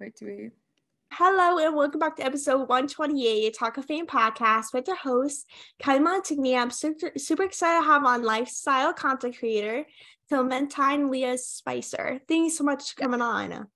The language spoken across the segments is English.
Wait, do we? Hello and welcome back to episode 128 Talk of Fame podcast with your host, Kylie Montigney. I'm super, super excited to have on lifestyle content creator, Clementine Lea Spieser. Thank you so much for coming on.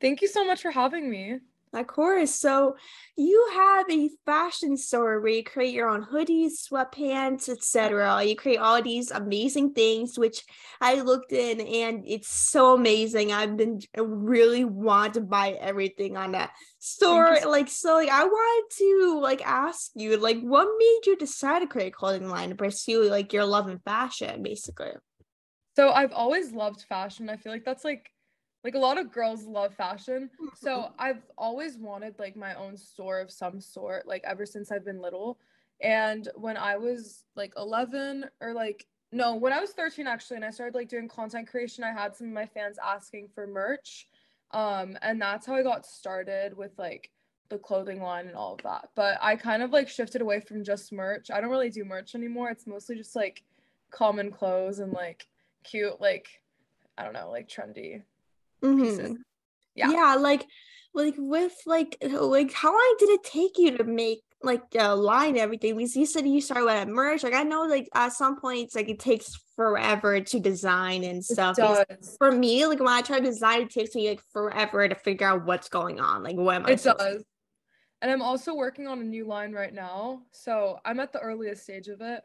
Thank you so much for having me. Of course. So you have a fashion store where you create your own hoodies, sweatpants, etc. You create all these amazing things, which I looked in and it's so amazing. I've been really want to buy everything on that store. Like so, like I wanted to like ask you, like, what made you decide to create a clothing line to pursue like your love in fashion, basically? So I've always loved fashion. I feel like that's like like a lot of girls love fashion. So i've always wanted like my own store of some sort like ever since i've been little. And when i was like 11 or like no when i was 13 actually and i started like doing content creation i had some of my fans asking for merch. Um and that's how i got started with like the clothing line and all of that. But i kind of like shifted away from just merch. I don't really do merch anymore. It's mostly just like common clothes and like cute like i don't know like trendy mm-hmm. Yeah. Yeah, like like with like like how long did it take you to make like the line everything? Because you said you started with merch. Like I know like at some points like it takes forever to design and stuff. For me, like when I try to design, it takes me like forever to figure out what's going on. Like what am I? It does. And I'm also working on a new line right now. So I'm at the earliest stage of it,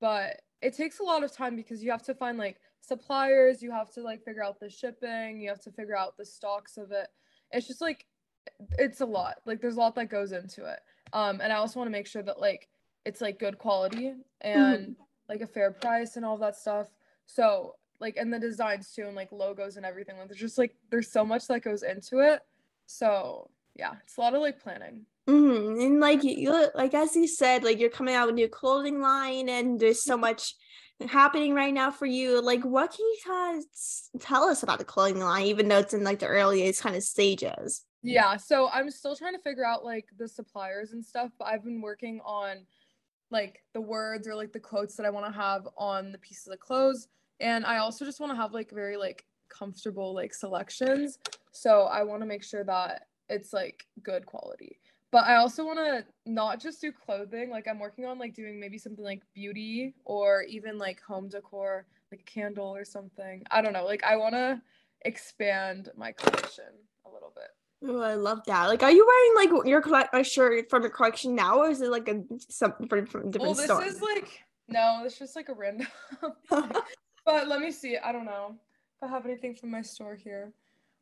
but it takes a lot of time because you have to find like suppliers you have to like figure out the shipping you have to figure out the stocks of it. It's just like it's a lot. Like there's a lot that goes into it. Um and i also want to make sure that like it's like good quality and mm-hmm. like a fair price and all that stuff. So like and the designs too and like logos and everything. Like there's just like there's so much that goes into it. So yeah it's a lot of like planning. Mm-hmm. and like you like as you said like you're coming out with a new clothing line and there's so mm-hmm. much happening right now for you like what can you kind tell us about the clothing line even though it's in like the earliest kind of stages? Yeah so i'm still trying to figure out like the suppliers and stuff but i've been working on like the words or like the quotes that i want to have on the pieces of clothes and i also just want to have like very like comfortable like selections so i want to make sure that it's like good quality but I also want to not just do clothing. Like I'm working on like doing maybe something like beauty or even like home decor, like a candle or something. I don't know. Like I want to expand my collection a little bit. Oh, I love that. Like, are you wearing like your collect a shirt from your collection now, or is it like a something from, from different well, this store? is like no, it's just like a random. but let me see. I don't know if I have anything from my store here.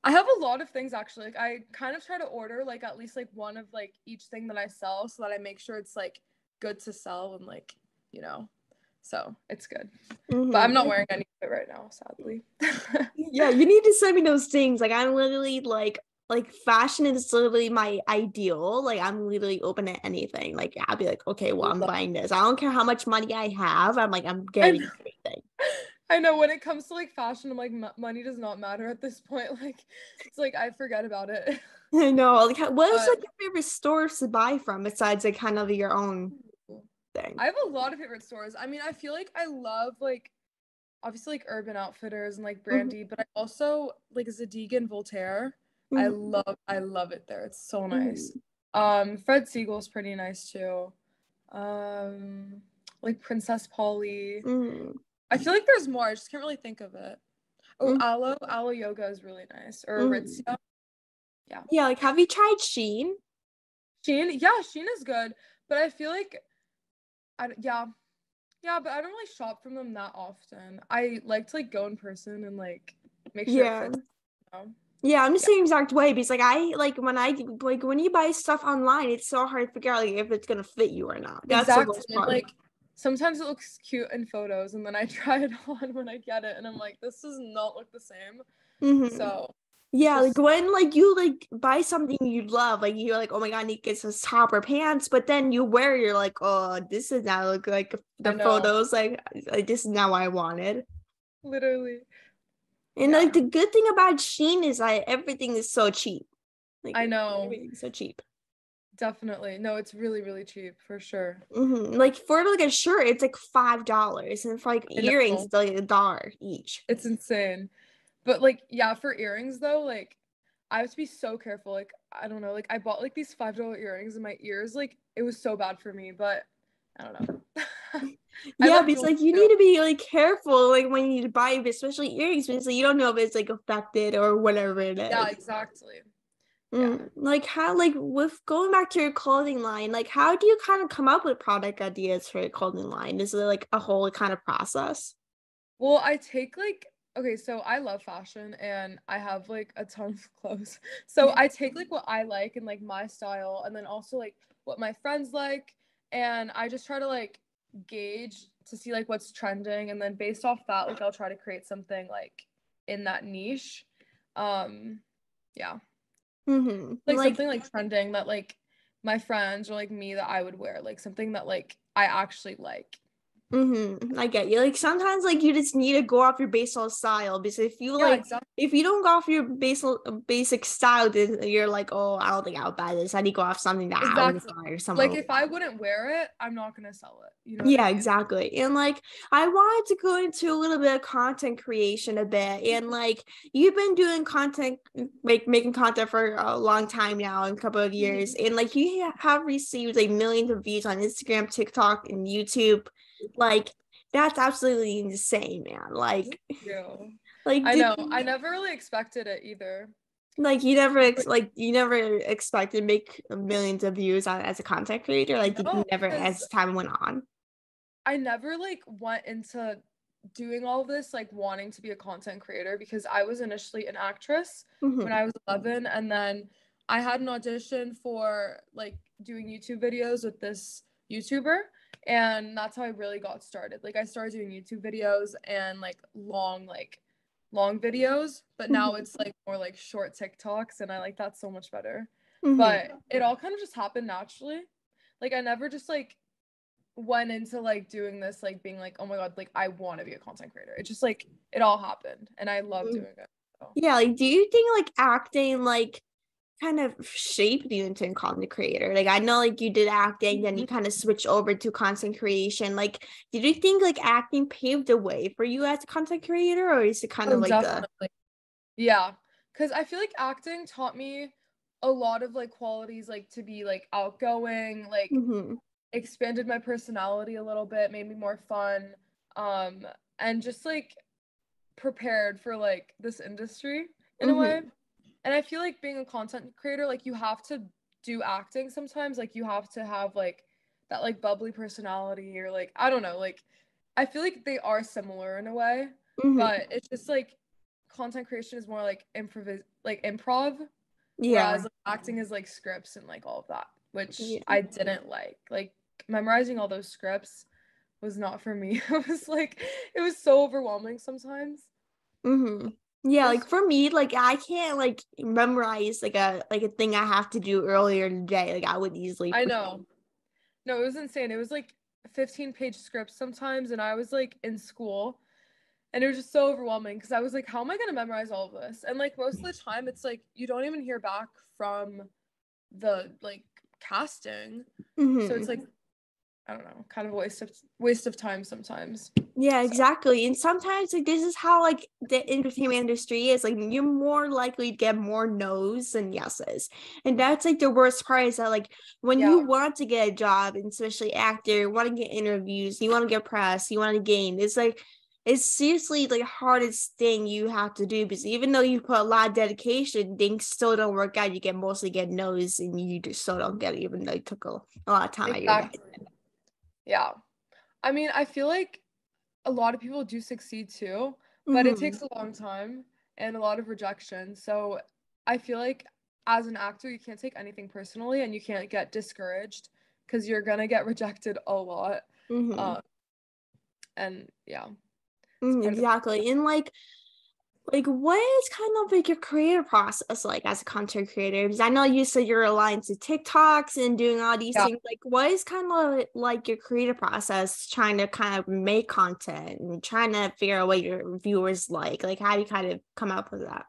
I have a lot of things actually. Like I kind of try to order like at least like one of like each thing that I sell so that I make sure it's like good to sell and like, you know. So it's good. Mm-hmm. But I'm not mm-hmm. wearing any of it right now, sadly. yeah, you need to send me those things. Like I'm literally like like fashion is literally my ideal. Like I'm literally open to anything. Like I'll be like, okay, well, I'm buying this. I don't care how much money I have. I'm like, I'm getting everything. I know when it comes to like fashion, I'm like m- money does not matter at this point. Like it's like I forget about it. I know. Like, what is like your favorite stores to buy from besides like kind of your own thing? I have a lot of favorite stores. I mean, I feel like I love like obviously like Urban Outfitters and like mm-hmm. Brandy, mm-hmm. but I also like Zadig and Voltaire. Mm-hmm. I love I love it there. It's so nice. Mm-hmm. Um, Fred Segal's pretty nice too. Um, like Princess Polly. Mm. I feel like there's more. I just can't really think of it. Oh, mm-hmm. Alo Alo Yoga is really nice. Or mm-hmm. Aritzia. Yeah. Yeah. Like, have you tried Shein? Shein, yeah, Shein is good, but I feel like, I yeah, yeah, but I don't really shop from them that often. I like to like go in person and like make sure yeah. it fits. You know? Yeah, I'm the yeah. same exact way because like I like when I like when you buy stuff online, it's so hard to figure out like if it's gonna fit you or not. That's exactly. Like sometimes it looks cute in photos and then I try it on when I get it and I'm like, this does not look the same. Mm-hmm. So yeah, just... like when like you like buy something you love, like you're like, oh my god, I need to get this top or pants, but then you wear, you're like, oh, this is not look like the photos, like, like this is now what I wanted. Literally. And yeah. like the good thing about Shein is like everything is so cheap. Like I know everything's so cheap. Definitely. No, it's really, really cheap for sure. Mm-hmm. Like for like a shirt, it's like five dollars, and for like earrings, it's like a dollar each. It's insane. But like, yeah, for earrings though, like I have to be so careful. Like I don't know. Like I bought like these five dollar earrings in my ears. Like it was so bad for me, but I don't know. yeah, because like you too. need to be like careful like when you buy especially earrings because like, you don't know if it's like affected or whatever it is. Yeah, exactly. Mm, yeah. Like how like with going back to your clothing line, like how do you kind of come up with product ideas for your clothing line? Is it like a whole kind of process? Well, I take like okay, so I love fashion and I have like a ton of clothes. So I take like what I like and like my style and then also like what my friends like and I just try to like gauge to see like what's trending and then based off that like I'll try to create something like in that niche. Um yeah. Mm-hmm. Like, like something like trending that like my friends or like me that I would wear, like something that like I actually like. Mm-hmm. I get you. Like sometimes, like you just need to go off your basal style because if you yeah, like, exactly. if you don't go off your basal basic style, then you're like, oh, I don't think I'll buy this. I need to go off something that exactly. I would buy or something. Like if I wouldn't wear it, I'm not gonna sell it. You know? Yeah, I mean? exactly. And like I wanted to go into a little bit of content creation a bit, and like you've been doing content, like making content for a long time now, in a couple of years, mm-hmm. and like you have received like millions of views on Instagram, TikTok, and YouTube like that's absolutely insane, man. Like, like I know. I never really expected it either. Like you never ex- like you never expected to make millions of views on as a content creator. Like no, never as time went on. I never like went into doing all this like wanting to be a content creator because I was initially an actress mm-hmm. when I was 11 and then I had an audition for like doing YouTube videos with this YouTuber and that's how I really got started. Like I started doing YouTube videos and like long like long videos, but now mm-hmm. it's like more like short TikToks and I like that so much better. Mm-hmm. But it all kind of just happened naturally. Like I never just like went into like doing this like being like oh my god like I want to be a content creator. It just like it all happened and I love mm-hmm. doing it. So. Yeah, like do you think like acting like kind of shaped you into a content creator? Like I know like you did acting, then you mm-hmm. kind of switched over to content creation. Like, did you think like acting paved the way for you as a content creator, or is it kind oh, of like definitely. the yeah? Because I feel like acting taught me a lot of like qualities, like to be like outgoing, like mm-hmm. expanded my personality a little bit, made me more fun, um, and just like prepared for like this industry in mm-hmm. a way and i feel like being a content creator like you have to do acting sometimes like you have to have like that like bubbly personality or like i don't know like i feel like they are similar in a way mm-hmm. but it's just like content creation is more like improv like improv yeah whereas like, acting is like scripts and like all of that which yeah. i didn't like like memorizing all those scripts was not for me it was like it was so overwhelming sometimes mm-hmm yeah, like for me, like I can't like memorize like a like a thing I have to do earlier today. Like I would easily. I know. No, it was insane. It was like 15 page scripts sometimes, and I was like in school, and it was just so overwhelming because I was like, how am I gonna memorize all of this? And like most of the time, it's like you don't even hear back from the like casting, mm-hmm. so it's like I don't know, kind of waste of waste of time sometimes. Yeah, exactly. And sometimes like this is how like the entertainment industry is. Like you're more likely to get more no's than yeses. And that's like the worst part is that like when yeah. you want to get a job, and especially actor, want to get interviews, you want to get press, you want to gain, it's like it's seriously the hardest thing you have to do because even though you put a lot of dedication, things still don't work out. You get mostly get no's and you just still don't get it, even though it took a, a lot of time exactly. Yeah. I mean, I feel like a lot of people do succeed too, but mm-hmm. it takes a long time and a lot of rejection. So I feel like as an actor, you can't take anything personally and you can't get discouraged because you're going to get rejected a lot. Mm-hmm. Um, and yeah. Mm, exactly. And like, like what is kind of like your creative process like as a content creator? Because i know you said you're aligned to tiktoks and doing all these yeah. things like what is kind of like your creative process trying to kind of make content and trying to figure out what your viewers like? Like how do you kind of come up with that?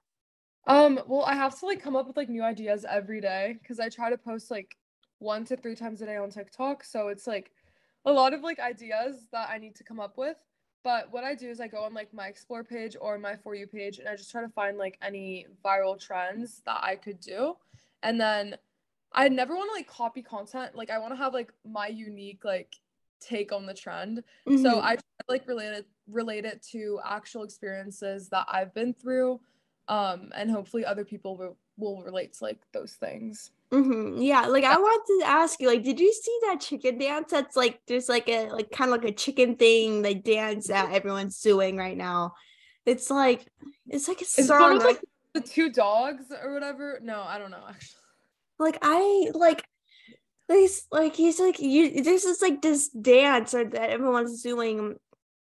Um well i have to like come up with like new ideas every day because i try to post like one to three times a day on tiktok so it's like a lot of like ideas that i need to come up with but what I do is I go on like my explore page or my for you page and I just try to find like any viral trends that I could do. And then I never want to like copy content. Like I want to have like my unique like take on the trend. Mm-hmm. So I like relate it relate it to actual experiences that I've been through. Um and hopefully other people will, will relate to like those things. Mm-hmm. Yeah, like I wanted to ask you, like, did you see that chicken dance? That's like there's like a like kind of like a chicken thing, like dance that everyone's doing right now. It's like it's like a song. Like the two dogs or whatever. No, I don't know actually. Like I like this like he's like you this is like this dance or that everyone's doing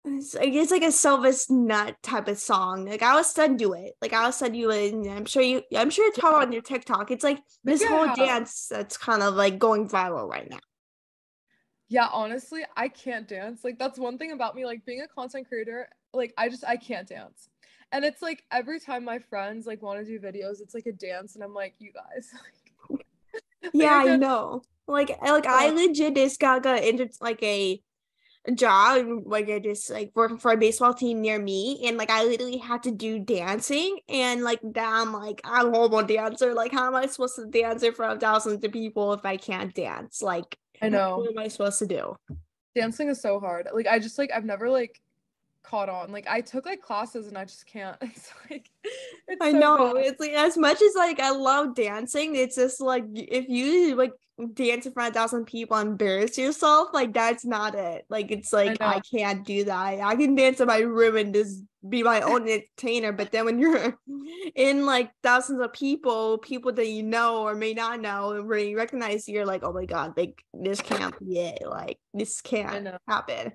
it's like, it's like a Silvis nut type of song. Like I will send you it. Like I'll send you it. And I'm sure you. I'm sure it's probably on your TikTok. It's like this yeah. whole dance that's kind of like going viral right now. Yeah, honestly, I can't dance. Like that's one thing about me. Like being a content creator, like I just I can't dance. And it's like every time my friends like want to do videos, it's like a dance, and I'm like, you guys. yeah, I know. Like like I legit just got got into like a job like I just like working for a baseball team near me and like I literally had to do dancing and like now I'm like I'm a horrible dancer. Like how am I supposed to dance in front of thousands of people if I can't dance? Like I know what am I supposed to do? Dancing is so hard. Like I just like I've never like caught on. Like I took like classes and I just can't. It's like it's I so know. Bad. It's like as much as like I love dancing, it's just like if you like dance in front of a thousand people and embarrass yourself, like that's not it. Like it's like I, I can't do that. I can dance in my room and just be my own entertainer. But then when you're in like thousands of people, people that you know or may not know, and you recognize you're like, oh my god, like this can't be it. Like this can't happen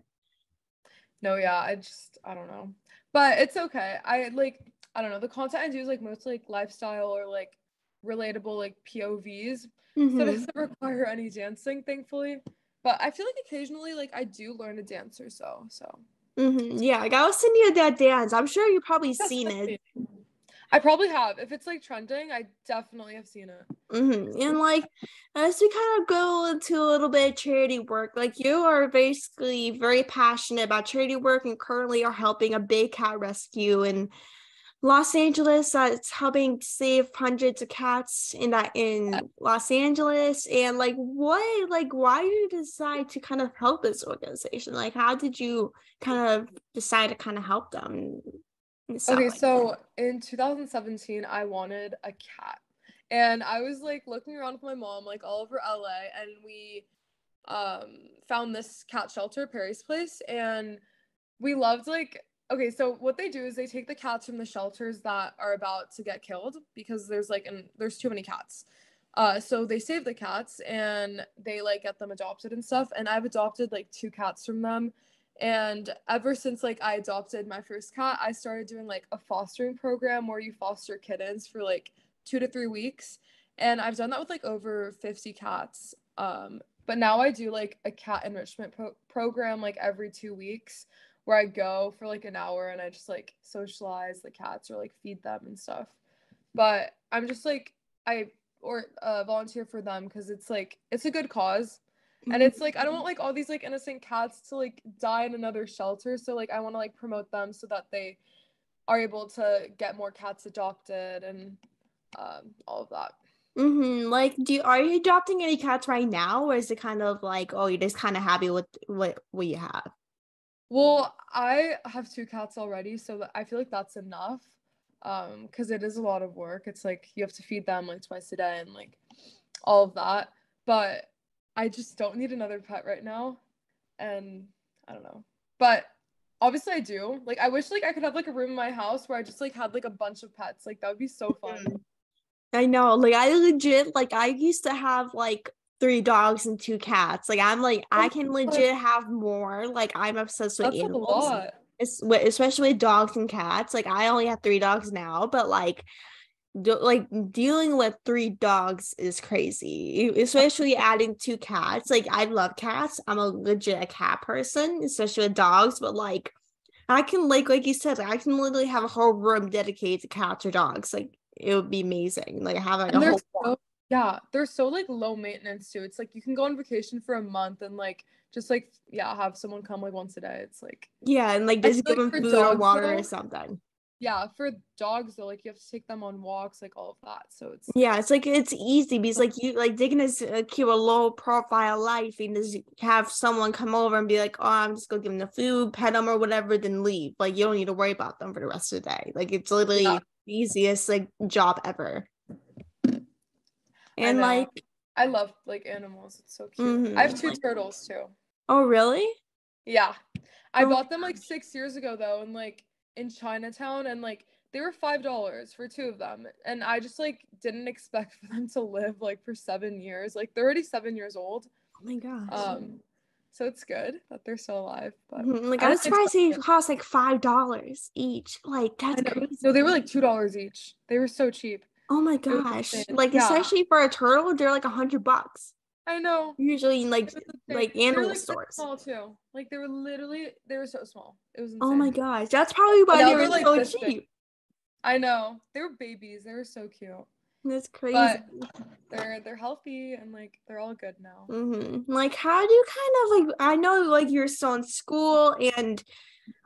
no, yeah, I just I don't know. But it's okay. I like I don't know. The content I do is like mostly like lifestyle or like relatable like POVs. Mm-hmm. So it doesn't require any dancing, thankfully. But I feel like occasionally like I do learn to dance or so. So mm-hmm. yeah, like I was sending you that dance. I'm sure you probably That's seen it. I probably have. If it's like trending, I definitely have seen it. Mm-hmm. And like, as we kind of go into a little bit of charity work, like you are basically very passionate about charity work and currently are helping a big cat rescue in Los Angeles that's helping save hundreds of cats in that in Los Angeles. And like, what, like, why did you decide to kind of help this organization? Like, how did you kind of decide to kind of help them? Okay, like so that. in 2017, I wanted a cat. And I was like looking around with my mom, like all over LA, and we um found this cat shelter, Perry's Place, and we loved like okay, so what they do is they take the cats from the shelters that are about to get killed because there's like and there's too many cats. Uh, so they save the cats and they like get them adopted and stuff. And I've adopted like two cats from them and ever since like I adopted my first cat, I started doing like a fostering program where you foster kittens for like 2 to 3 weeks. And I've done that with like over 50 cats. Um but now I do like a cat enrichment pro- program like every 2 weeks where I go for like an hour and I just like socialize the cats or like feed them and stuff. But I'm just like I or uh, volunteer for them because it's like it's a good cause and it's like i don't want like all these like innocent cats to like die in another shelter. So like i want to like promote them so that they are able to get more cats adopted and um, all of that. Mm-hmm. like do you, are you adopting any cats right now or is it kind of like oh you're just kind of happy with what what you have? Well i have two cats already so i feel like that's enough um because it is a lot of work. It's like you have to feed them like twice a day and like all of that. But I just don't need another pet right now. And I don't know. But obviously I do. Like I wish like I could have like a room in my house where I just like had like a bunch of pets. Like that would be so fun. I know. Like I legit like I used to have like three dogs and two cats. Like I'm like I oh can legit have more. Like I'm obsessed with That's animals. Especially with dogs and cats. Like I only have three dogs now, but like like dealing with three dogs is crazy especially adding two cats like i love cats i'm a legit cat person especially with dogs but like i can like like you said i can literally have a whole room dedicated to cats or dogs like it would be amazing like have like a whole so, yeah they're so like low maintenance too it's like you can go on vacation for a month and like just like yeah, have someone come like once a day. It's like Yeah, and like just give like them food or water though- or something. Yeah, for dogs though, like you have to take them on walks, like all of that. So it's Yeah, it's like it's easy because like you like they can just uh, keep a low profile life and just have someone come over and be like, oh, I'm just gonna give them the food, pet them or whatever, then leave. Like you don't need to worry about them for the rest of the day. Like it's literally Yeah. the easiest like job ever. And know. like, I love like animals. It's so cute. I have Mhm. two turtles too. oh really? Yeah. I Oh bought them like six years ago though, and like in Chinatown, and like they were five dollars for two of them. And I just like didn't expect for them to live like for seven years. Like they're already seven years old. Oh my gosh. Um so it's good that they're still alive. But Mhm, Like I I was surprised they cost like five dollars each. Like that's crazy. No, they were like two dollars each. They were so cheap. oh my gosh. Like Yeah. especially for a turtle, they're like a hundred bucks. I know. Usually in like like They were, animal like, stores. Small too. Like they were literally they were so small. It was insane. Oh my gosh, that's probably why they were like, so big. cheap. I know. They were babies. They were so cute. That's crazy. But they're they're healthy and like they're all good now. hmm Like, how do you kind of like? I know, like, you're still in school, and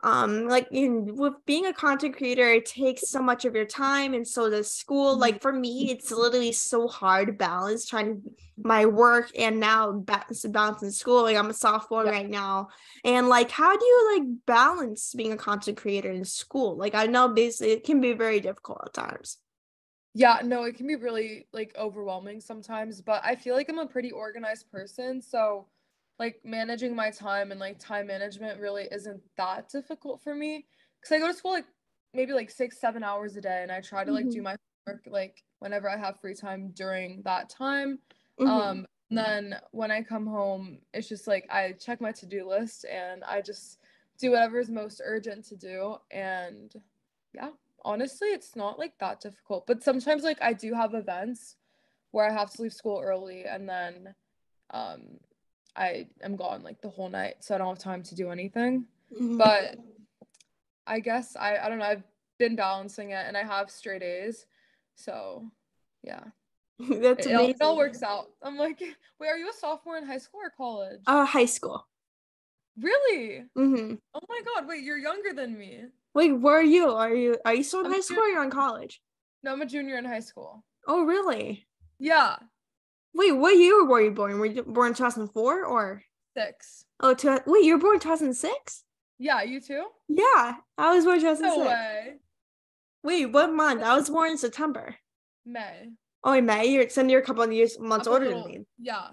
um, like, in with being a content creator, it takes so much of your time, and so does school. Mhm. Like, for me, it's literally so hard to balance trying to my work and now balance balancing school. Like, I'm a sophomore Yeah. right now, and like, how do you like balance being a content creator in school? Like, I know basically it can be very difficult at times. Yeah, no, it can be really like overwhelming sometimes, but I feel like I'm a pretty organized person, so like managing my time and like time management really isn't that difficult for me because I go to school like maybe like six, seven hours a day, and I try to like do Mhm. my work like whenever I have free time during that time. Mhm. Um, and then when I come home, it's just like I check my to-do list and I just do whatever is most urgent to do. And yeah, honestly, it's not like that difficult. But sometimes like I do have events where I have to leave school early and then um I am gone like the whole night, so I don't have time to do anything. Mhm. But I guess I I don't know, I've been balancing it and I have straight A's. So yeah. that's It, amazing. it all works out. I'm like, wait, are you a sophomore in high school or college? Uh, high school. really? hmm Oh my god, wait, you're younger than me. Wait, where are you? Are you are you still in I'm high school or you're in college? No, I'm a junior in high school. Oh, really? Yeah, Wait, what year were you born? Were you born in 2004 or? six. Oh, two, wait, you were born in 2006? Yeah, you too? Yeah, I was born in 2006. No way. Wait, what month? I was born in September. May. Oh, in May. You're so you're a couple of years months older little- than me. Yeah.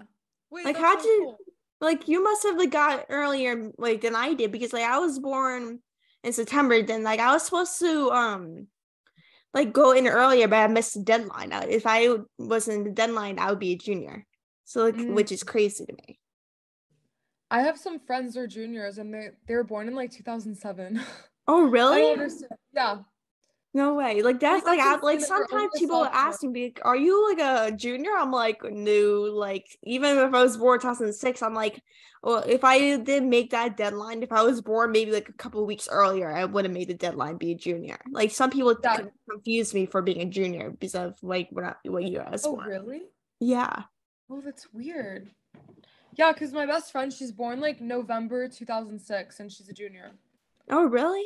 Wait, Like, how'd so you- cool. Like you must have like got earlier like than I did because like I was born in September. Then like I was supposed to um like go in earlier, but I missed the deadline. If I was in the deadline, I would be a junior. So like, Mm. which is crazy to me. I have some friends who are juniors and they they were born in like 2007. Oh really? Yeah. No way. Like that's like I like sometimes people ask me, like, "Are you like a junior?" I'm like, "No." Like even if I was born 2006, I'm like, well, if I didn't make that deadline, if I was born maybe like a couple weeks earlier, I would have made the deadline be a junior. Like some people con- confuse me for being a junior because of like what I, what year I was Oh, born. really? Yeah. Oh, that's weird. Yeah, because my best friend, she's born like November 2006 and she's a junior. Oh really?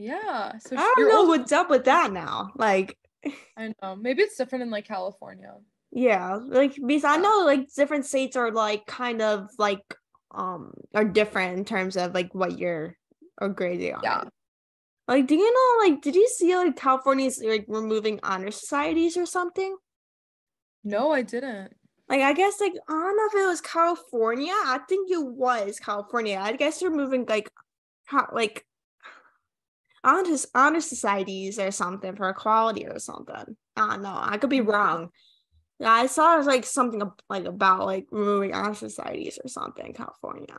Yeah. So I don't know older- what's up with that now. Like I know. Maybe it's different in like California. Yeah, like because I know like different states are like kind of like um are different in terms of like what year or grade are. Yeah. Like, do you know like did you see like California's like removing honor societies or something? No, I didn't. Like I guess like I don't know if it was California. I think it was California. I guess they're moving like how like honor honor societies or something for equality or something. I don't know. I could be mm-hmm. wrong. Yeah, I saw it was like something like about like removing honor societies or something in California.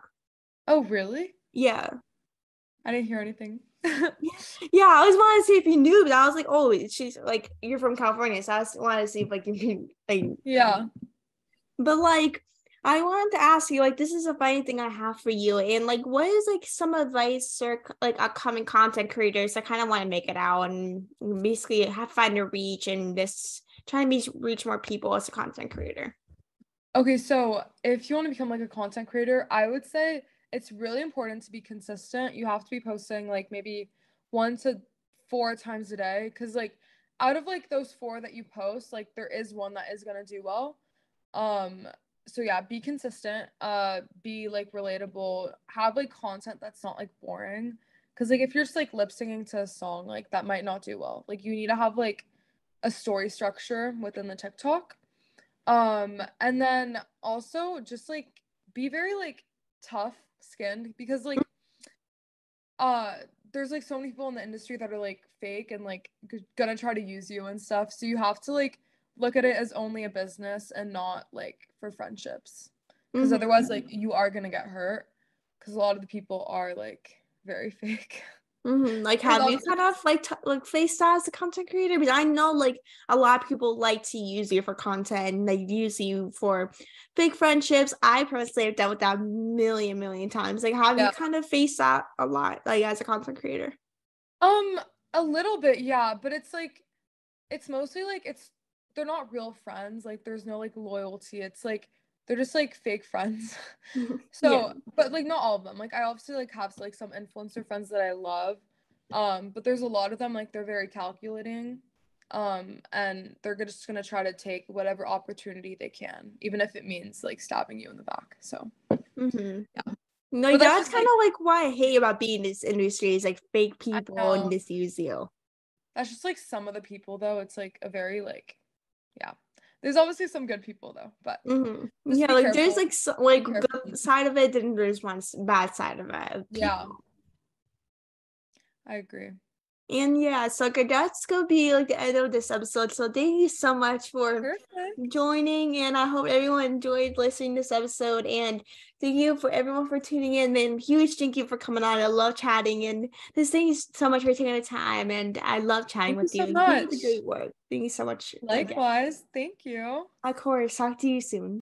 Oh, really? Yeah. I didn't hear anything. Yeah, I was wanting to see if you knew, but I was like, oh, she's like you're from California, so I just wanted to see if like you like yeah. But like, I wanted to ask you, like, this is a funny thing I have for you, and like, what is like some advice or like upcoming content creators that kind of want to make it out and basically have find a reach and this trying to reach, reach more people as a content creator? Okay, so if you want to become like a content creator, I would say it's really important to be consistent. You have to be posting like maybe one to four times a day because like out of like those four that you post, like there is one that is gonna do well. Um, so yeah, be consistent. Uh, be like relatable. Have like content that's not like boring. Cause like if you're just like lip singing to a song, like that might not do well. Like you need to have like a story structure within the TikTok. Um, and then also just like be very like tough skinned because like uh there's like so many people in the industry that are like fake and like g- gonna try to use you and stuff. So you have to like look at it as only a business and not like for friendships. Because Mhm. otherwise like you are gonna get hurt. Cause a lot of the people are like very fake. Mhm, Like, have you kind of like t- like faced that as a content creator? Because I know like a lot of people like to use you for content and they use you for fake friendships. I personally have dealt with that a million, million times. Like, have Yeah. you kind of faced that a lot, like as a content creator? Um, a little bit, yeah, but it's like it's mostly like it's they're not real friends. Like there's no like loyalty. It's like they're just like fake friends. So, Yeah. but like not all of them. Like I obviously like have like some influencer friends that I love. Um, but there's a lot of them like they're very calculating. Um, and they're just gonna try to take whatever opportunity they can, even if it means like stabbing you in the back. So Mm-hmm. Yeah. No, But that's that's kind of like why I hate about being in this industry is like fake people and misuse you. that's just like some of the people though. It's like a very like yeah. There's obviously some good people though, but hmm Yeah, like there's like so, like careful. good side of it, then there's one bad side of it. Yeah. I agree. And yeah, so okay, that's gonna be like the end of this episode. So thank you so much for Perfect. joining, and I hope everyone enjoyed listening to this episode. And thank you for everyone for tuning in. And huge thank you for coming on. I love chatting, and this thank you so much for taking the time. And I love chatting Thank with you so You much. Great work. Thank you so much. again. Likewise. Thank you. Of course. Talk to you soon.